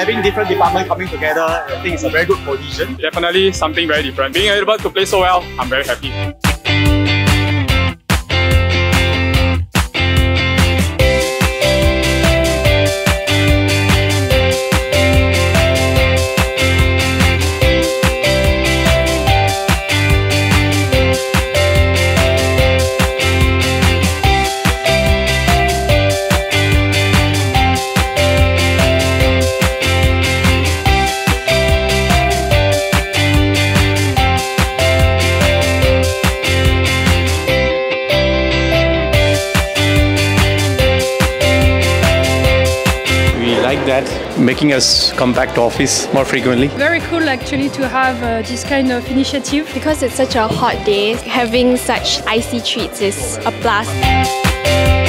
Having different departments coming together, I think it's a very good cohesion. Definitely something very different. Being able to play so well, I'm very happy. Like that, making us come back to office more frequently. Very cool actually to have uh, this kind of initiative. Because it's such a hot day, having such icy treats is a plus.